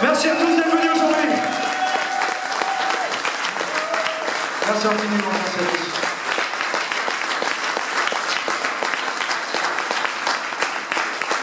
Merci à tous d'être venus aujourd'hui. Merci infiniment, merci à tous.